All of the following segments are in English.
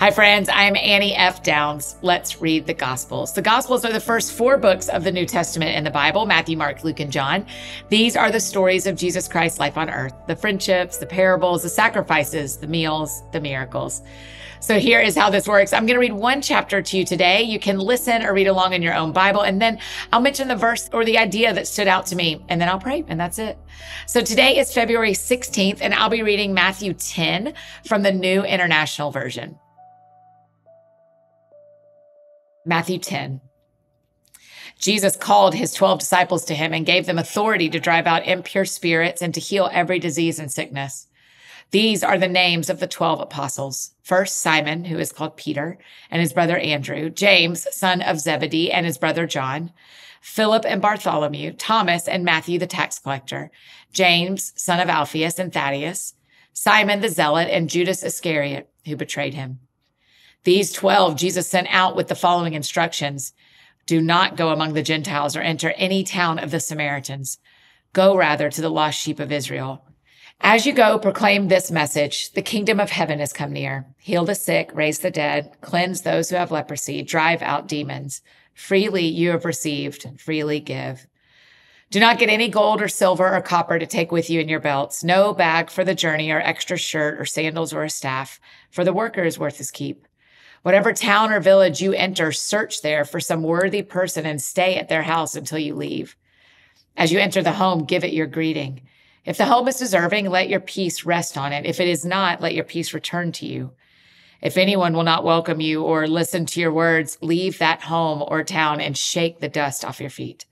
Hi, friends. I'm Annie F. Downs. Let's read the Gospels. The Gospels are the first four books of the New Testament in the Bible Matthew, Mark, Luke, and John. These are the stories of Jesus Christ's life on earth the friendships, the parables, the sacrifices, the meals, the miracles. So here is how this works. I'm going to read one chapter to you today. You can listen or read along in your own Bible, and then I'll mention the verse or the idea that stood out to me, and then I'll pray, and that's it. So today is February 16th, and I'll be reading Matthew 10 from the New International Version. Matthew 10. Jesus called his 12 disciples to him and gave them authority to drive out impure spirits and to heal every disease and sickness. These are the names of the 12 apostles. First, Simon, who is called Peter, and his brother Andrew, James, son of Zebedee, and his brother John, Philip and Bartholomew, Thomas and Matthew, the tax collector, James, son of Alphaeus and Thaddaeus, Simon the zealot, and Judas Iscariot, who betrayed him. These 12 Jesus sent out with the following instructions. Do not go among the Gentiles or enter any town of the Samaritans. Go rather to the lost sheep of Israel. As you go, proclaim this message. The kingdom of heaven has come near. Heal the sick, raise the dead, cleanse those who have leprosy, drive out demons. Freely you have received, freely give. Do not get any gold or silver or copper to take with you in your belts, no bag for the journey or extra shirt or sandals or a staff, for the worker is worth his keep. Whatever town or village you enter, search there for some worthy person and stay at their house until you leave. As you enter the home, give it your greeting. If the home is deserving, let your peace rest on it. If it is not, let your peace return to you. If anyone will not welcome you or listen to your words, leave that home or town and shake the dust off your feet.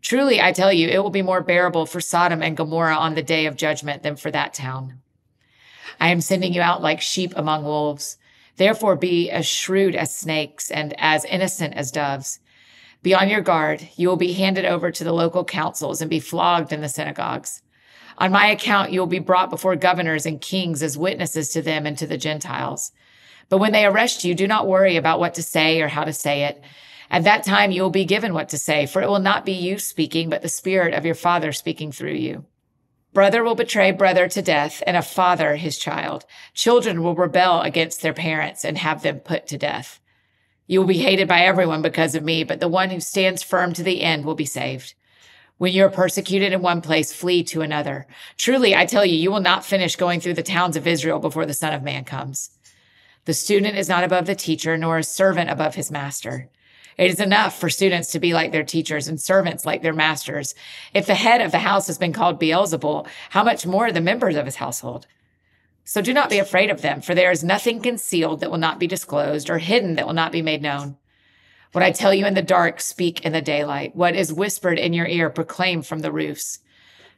Truly, I tell you, it will be more bearable for Sodom and Gomorrah on the day of judgment than for that town. I am sending you out like sheep among wolves. Therefore, be as shrewd as snakes and as innocent as doves. Be on your guard. You will be handed over to the local councils and be flogged in the synagogues. On my account, you will be brought before governors and kings as witnesses to them and to the Gentiles. But when they arrest you, do not worry about what to say or how to say it. At that time, you will be given what to say, for it will not be you speaking, but the Spirit of your Father speaking through you. Brother will betray brother to death, and a father his child. Children will rebel against their parents and have them put to death. You will be hated by everyone because of me, but the one who stands firm to the end will be saved. When you are persecuted in one place, flee to another. Truly, I tell you, you will not finish going through the towns of Israel before the Son of Man comes. The student is not above the teacher, nor a servant above his master. It is enough for students to be like their teachers and servants like their masters. If the head of the house has been called Beelzebul, how much more the members of his household? So do not be afraid of them, for there is nothing concealed that will not be disclosed or hidden that will not be made known. What I tell you in the dark, speak in the daylight. What is whispered in your ear, proclaim from the roofs.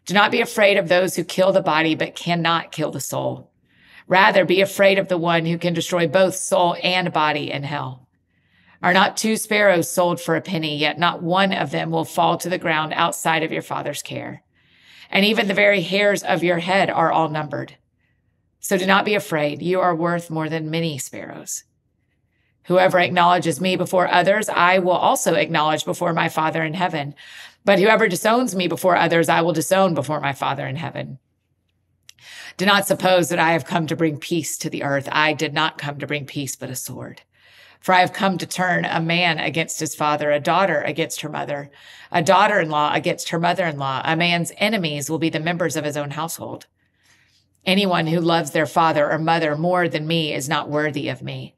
Do not be afraid of those who kill the body, but cannot kill the soul. Rather, be afraid of the one who can destroy both soul and body in hell. Are not two sparrows sold for a penny, yet not one of them will fall to the ground outside of your father's care. And even the very hairs of your head are all numbered. So do not be afraid. You are worth more than many sparrows. Whoever acknowledges me before others, I will also acknowledge before my Father in heaven. But whoever disowns me before others, I will disown before my Father in heaven. Do not suppose that I have come to bring peace to the earth. I did not come to bring peace, but a sword. For I have come to turn a man against his father, a daughter against her mother, a daughter in law against her mother in law. A man's enemies will be the members of his own household. Anyone who loves their father or mother more than me is not worthy of me.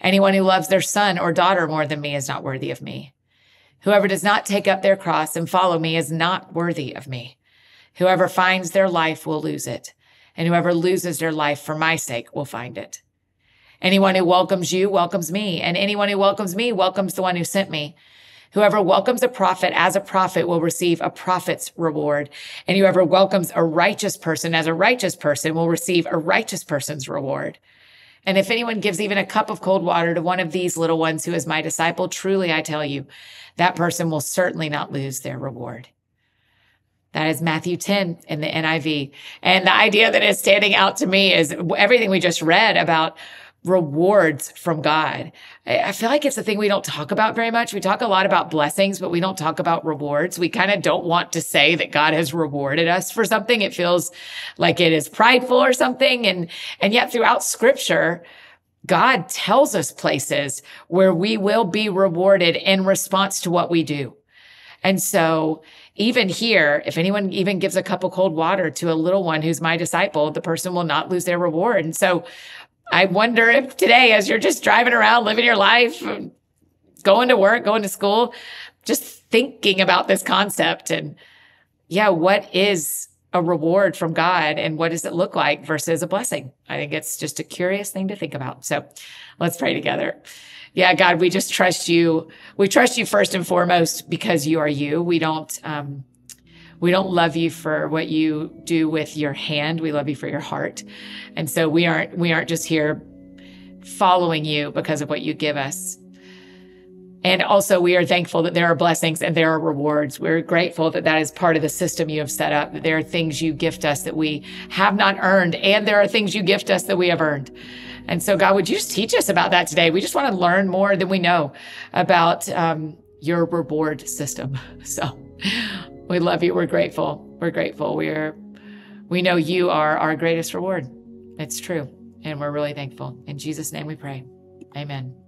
Anyone who loves their son or daughter more than me is not worthy of me. Whoever does not take up their cross and follow me is not worthy of me. Whoever finds their life will lose it, and whoever loses their life for my sake will find it. Anyone who welcomes you welcomes me, and anyone who welcomes me welcomes the one who sent me. Whoever welcomes a prophet as a prophet will receive a prophet's reward. And whoever welcomes a righteous person as a righteous person will receive a righteous person's reward. And if anyone gives even a cup of cold water to one of these little ones who is my disciple, truly I tell you, that person will certainly not lose their reward. That is Matthew 10 in the NIV. And the idea that is standing out to me is everything we just read about rewards from God. I feel like it's a thing we don't talk about very much. We talk a lot about blessings, but we don't talk about rewards. We kind of don't want to say that God has rewarded us for something. It feels like it is prideful or something. And, and yet throughout scripture, God tells us places where we will be rewarded in response to what we do. And so even here, if anyone even gives a cup of cold water to a little one who's my disciple, the person will not lose their reward. And so I wonder if today, as you're just driving around, living your life, going to work, going to school, just thinking about this concept and yeah, what is a reward from God and what does it look like versus a blessing? I think it's just a curious thing to think about. So let's pray together. Yeah, God, we just trust you. We trust you first and foremost because you are you. We don't, um, we don't love you for what you do with your hand. We love you for your heart. And so we aren't, we aren't just here following you because of what you give us. And also, we are thankful that there are blessings and there are rewards. We're grateful that that is part of the system you have set up, that there are things you gift us that we have not earned, and there are things you gift us that we have earned. And so, God, would you just teach us about that today? We just want to learn more than we know about um, your reward system. So, we love you. We're grateful. We're grateful. We're, we know you are our greatest reward. It's true. And we're really thankful. In Jesus' name we pray. Amen.